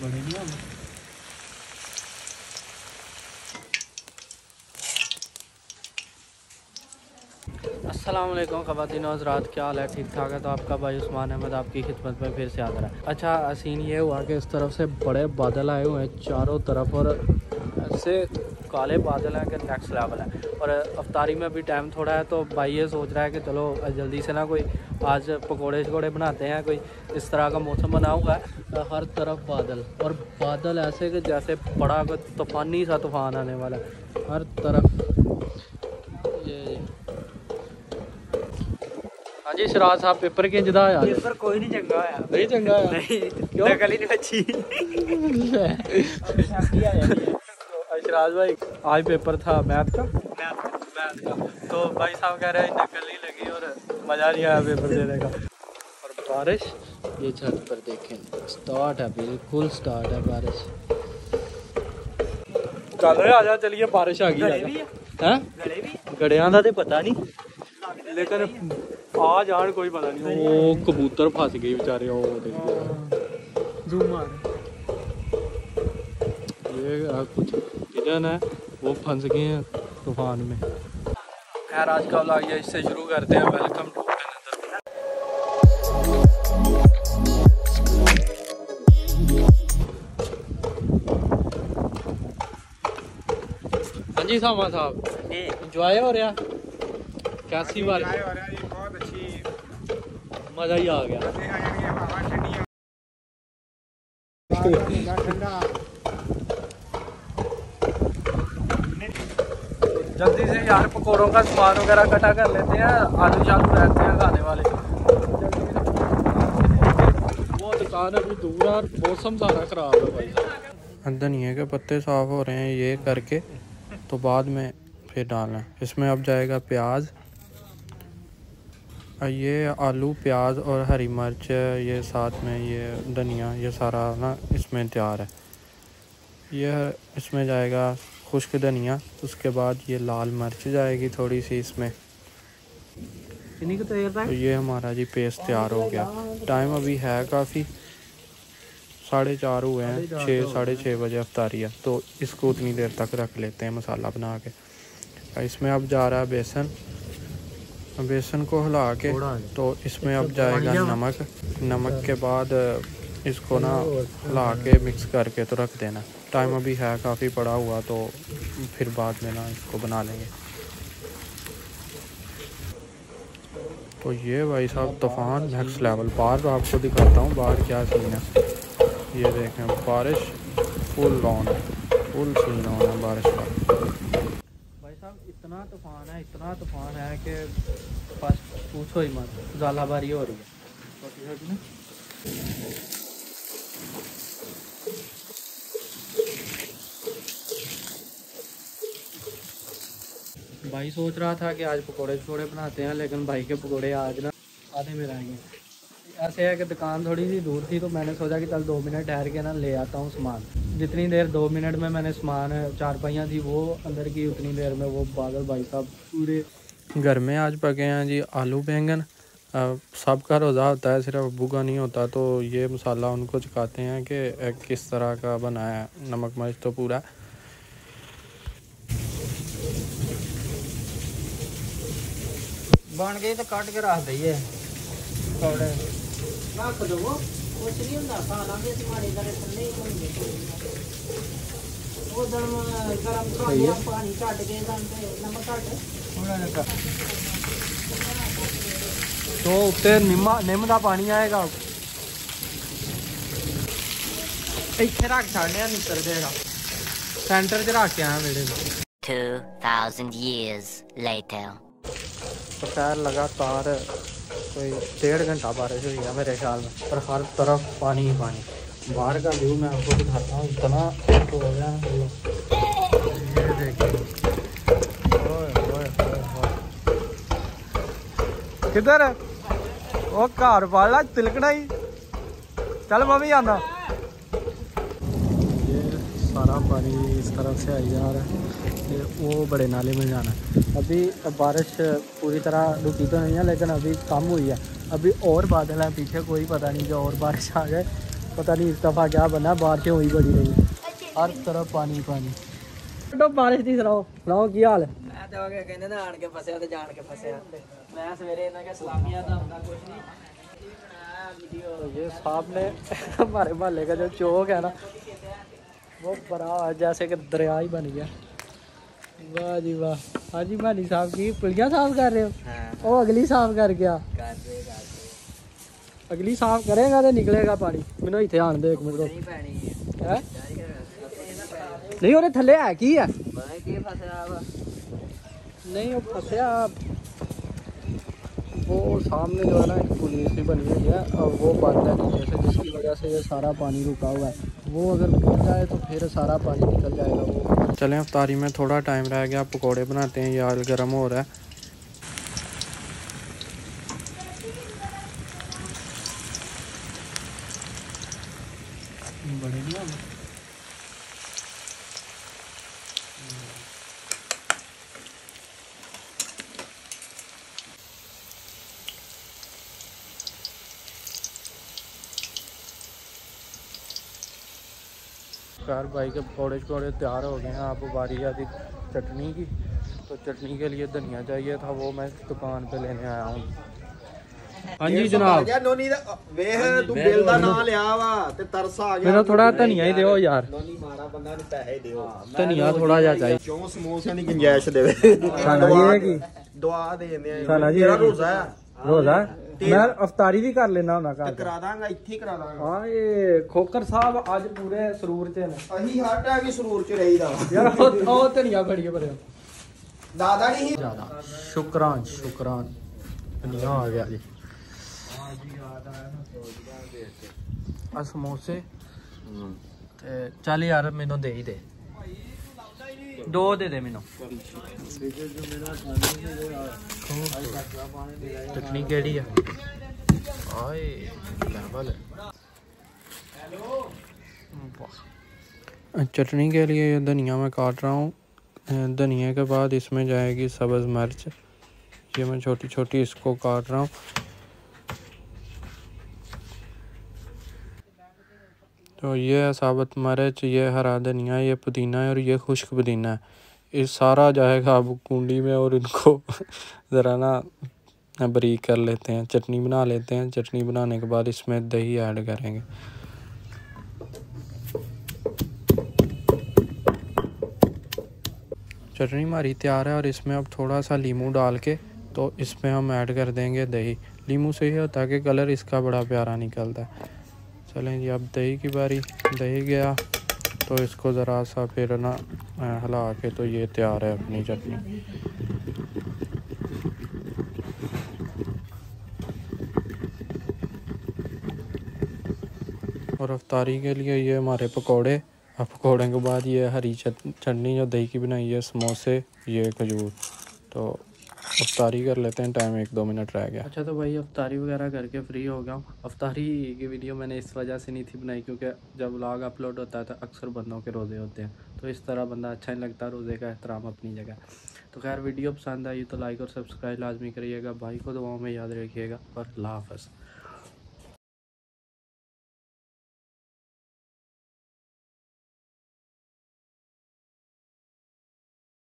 बड़े नहीं हम असलम ख़वान हजरात क्या हाल है? ठीक ठाक है? तो आपका भाई उस्मान अहमद आपकी खिदमत में फिर से आता है। अच्छा सीन ये हुआ कि इस तरफ़ से बड़े बादल आए हुए हैं चारों तरफ़ और ऐसे काले बादल हैं कि नेक्स्ट लेवल है। और अफ्तारी में भी टाइम थोड़ा है तो भाई ये सोच रहा है कि चलो जल्दी से ना कोई आज पकोड़े शकोड़े बनाते हैं कोई इस तरह का मौसम बना हुआ है हर तरफ़ बादल। और बादल ऐसे कि जैसे बड़ा कोई तूफानी सा तूफ़ान आने वाला है हर तरफ़। ये हाँ जी शराज साहब पेपर किंज दा होया पेपर कोई नहीं चंगा नहीं चंगा होया? नहीं क्यों? नकल ही नहीं अच्छी अशराज भाई आज पेपर था मैथ का। तो भाई साहब कह रहे हैं इतनी गली लगी और मज़ा नहीं आया पेपर देने का। और बारिश? ये छत पर देखें स्टार्ट है बिल्कुल स्टार्ट है बारिश। चल रहे आ जा चलिए बारिश आ गई है? गड़िया का तो पता नहीं। लेकिन आ जान कोई पता नहीं। वो कबूतर फंस गए बेचारे वो ये कुछ किचन है? वो फंस गए हैं तूफ़ान में। खैर आज का व्लॉग ये इससे शुरू करते हैं। वेलकम टू हाँ जी सामा साहब। इंजॉय हो रहा? कैसी बार? बहुत अच्छी मज़ा ही आ गया। जल्दी से यार पकौड़ों का सामान वगैरह इकट्ठा कर लेते हैं, आलू शालू रहते हैं खाने वाले। वो दुकान अभी दूर है के पत्ते साफ़ हो रहे हैं, ये करके तो बाद में फिर डालना। इसमें अब जाएगा प्याज। ये आलू, प्याज और हरी मिर्च, ये साथ में ये धनिया, ये सारा ना इसमें तैयार है। ये इसमें जाएगा खुश्क धनिया उसके बाद ये लाल मिर्च जाएगी थोड़ी सी इसमें। तो ये हमारा जी पेस्ट तैयार हो गया। टाइम अभी है काफ़ी। साढ़े चार हुए हैं छः साढ़े छः बजे अफ्तारी है। तो इसको उतनी देर तक रख लेते हैं मसाला बना के। इसमें अब जा रहा है बेसन। बेसन को हिला के तो इसमें अब जाएगा नमक। नमक के बाद इसको ना हिला के मिक्स करके तो रख देना। टाइम अभी है, काफ़ी पड़ा हुआ तो फिर बाद में ना इसको बना लेंगे। तो ये भाई साहब तूफ़ान नेक्स्ट लेवल बाहर आपको दिखाता हूँ, बाहर क्या सीन है। ये देखें, बारिश फुल ऑन है फुल सीन ऑन है बारिश का। भाई साहब, इतना तूफ़ान है, इतना तूफ़ान है कि बस पूछो ही मत झालाबारी हो रही है छोटी छोटी ना भाई सोच रहा था कि आज पकोड़े शकोड़े बनाते हैं, लेकिन भाई के पकोड़े आज ना आधे में रह गए ऐसे है कि दुकान थोड़ी सी दूर थी तो मैंने सोचा कि चल दो मिनट ठहर के ना ले आता हूँ सामान। जितनी देर दो मिनट में मैंने सामान, चार पहियाँ थी वो अंदर की उतनी देर में वो बादल भाई साहब पूरे घर में आज पके हैं जी, आलू बैंगन। सबका रोज़ा होता है, सिर्फ़ अबू का नहीं होता तो ये मसाला उनको चखाते हैं कि किस तरह का बनाया नमक मिर्च तो पूरा। बन गई तो काट के रख दइए पकौड़े ਰੱਖ ਦਵੋ ਕੁਛ ਨਹੀਂ ਹੁੰਦਾ ਖਾ ਲਾਂਗੇ ਤੁਹਾਡੇ ਘਰੇ ਠੰਡੇ ਹੀ ਹੋਣਗੇ ਉਹ ਦਮ ਗਰਮ ਕਰ ਲਿਆ ਪਾਣੀ ਘੱਟ ਕੇ ਦਮ ਤੇ ਨਮਕ ਘੱਟ थोड़ा जैसा तो उत्ते निम्मा निम का पानी आएगा ਇੱਥੇ ਰੱਖ ਛੱਡਿਆ ਨਿਕਲ ਜਾਏਗਾ ਸੈਂਟਰ 'ਚ ਰੱਖ ਕੇ ਆਇਆ ਮੇਰੇ 2,000 years later. दोपहर लगातार कोई डेढ़ घंटा बारिश हुई है मेरे ख्याल में, पर हर तरफ़ पानी ही पानी। बाहर का व्यू मैं आपको दिखाता हूँ, इतना तो हो गया किधर है? वो घर वाला तिलकना ही। चल मम्मी आना। ये सारा पानी इस तरफ़ से आई जा रहा है। ये वो वो बड़े नाले में जाना है अभी बारिश पूरी तरह रुकी तो नहीं है लेकिन अभी कम हुई है अभी और बादल हैं पीछे कोई पता नहीं जो और बारिश आ जाए पता नहीं इस दफ़ा क्या बना बारिशें हुई बड़ी रही हर तरफ पानी पानी तो बारिश की सुनाओ सुनाओ की हाल है ਮੈਂ ਤਾਂ ਉਹ ਕਹਿੰਦੇ ਨਾ ਆਣ ਕੇ ਫਸਿਆ ਤੇ ਜਾਣ ਕੇ ਫਸਿਆ ਮੈਂ ਸਵੇਰੇ ਇਹਨਾਂ ਕੇ ਸਲਾਮੀਆਂ ਦਾ ਹੁੰਦਾ ਕੁਝ ਨਹੀਂ ਵੀਡੀਓ तो ये सामने हमारे मोहल्ले का जो चौक है ना वो बड़ा है, जैसे कि दरिया ही बन गया वाह जी वाह। हाँ जी भानी साहब की पुलिया साफ़ कर रहे हो? हाँ। ओ अगली साफ़ कर गया कर दे, कर दे। अगली साफ़ करेगा तो निकलेगा पानी। मैनू इतने आन दे एक मिनट। नहीं ओने थले है की है? नहीं फसया वो सामने जो है ना एक पुलिस ही बनी हुई है और वो बंद है नीचे वजह से ये सारा पानी रुका हुआ है। वो अगर रुक जाए तो फिर सारा पानी निकल जाएगा वो। चलें, अफ्तारी, में थोड़ा टाइम रह गया, पकौड़े बनाते हैं, यार, गर्म हो रहा है बड़े नहीं होंगे कार भाई के पकौड़े पकौड़े तैयार हो गए हैं आप बारी आती चटनी की। तो चटनी के लिए धनिया चाहिए था वो मैं दुकान पे लेने आया हूँ। हाँ जी जनाब। हाँ मेरा थोड़ा धनिया ही दो यार। धनिया थोड़ा जा चाहिए। गुंजाइश दुआ जी रोजा रोजा ਮੈਂ ਅਫਤਾਰੀ ਵੀ ਕਰ ਲੈਣਾ ਹੁਣਾ ਕਰਾ ਦਾਂਗਾ ਇੱਥੇ ਕਰਾ ਦਾਂਗਾ। ਹਾਂ ਇਹ ਖੋਕਰ ਸਾਹਿਬ ਅੱਜ ਪੂਰੇ ਸਰੂਰ ਚ ਨੇ। ਅਸੀਂ ਹਰ ਟਾਈਮ ਹੀ ਸਰੂਰ ਚ ਰਹੀਦਾ ਯਾਰ ਉਹ ਧਨੀਆ ਫੜੀਏ ਪਰੇ ਦਾਦਾ ਨਹੀਂ ਸ਼ੁਕਰਾਨ ਸ਼ੁਕਰਾਨ। ਧਨੀਆ ਆ ਗਿਆ ਜੀ। ਹਾਂ ਜੀ ਆਦਾ ਨਾ ਸਮੋਸੇ ਤੇ ਚੱਲ ਯਾਰ ਮੈਨੂੰ ਦੇ ਹੀ ਦੇ। दो दे दे मेनू। चटनी केड़ी है? आए लेवल चटनी के लिए धनिया मैं काट रहा हूँ। धनिया के बाद इसमें जाएगी सब्ज़ मिर्च। ये मैं छोटी छोटी इसको काट रहा हूँ। तो ये है साबुत मिर्च ये हरा धनिया, ये पुदीना है और ये खुश्क पुदीना है। ये सारा जाएगा अब कुंडी में और इनको ज़रा ना बारीक कर लेते हैं, चटनी बना लेते हैं। चटनी बनाने के बाद इसमें दही ऐड करेंगे। चटनी हमारी तैयार है और इसमें अब थोड़ा सा लीमू डाल के तो इसमें हम ऐड कर देंगे दही। लीमू से ये होता है कि कलर इसका बड़ा प्यारा निकलता है। चलें जी, अब दही की बारी। दही गया तो इसको ज़रा सा फिर ना हिला के तो ये तैयार है अपनी चटनी। और अफ्तारी के लिए ये हमारे पकोड़े, अब पकौड़े के बाद ये हरी चटनी जो दही की बनाई है, समोसे, ये खजूर। तो अफ्तारी कर लेते हैं टाइम एक दो मिनट रह गया। अच्छा तो भाई अफ्तारी वगैरह करके फ्री हो गया हूँ। अफ्तारी की वीडियो मैंने इस वजह से नहीं थी बनाई, क्योंकि जब व्लॉग अपलोड होता है तो अक्सर बंदों के रोज़े होते हैं। तो इस तरह बंदा अच्छा नहीं लगता रोज़े का एहतराम अपनी जगह। तो खैर वीडियो पसंद आई तो लाइक और सब्सक्राइब लाजमी करिएगा। भाई को दुआओं में याद रखिएगा। और हाफ़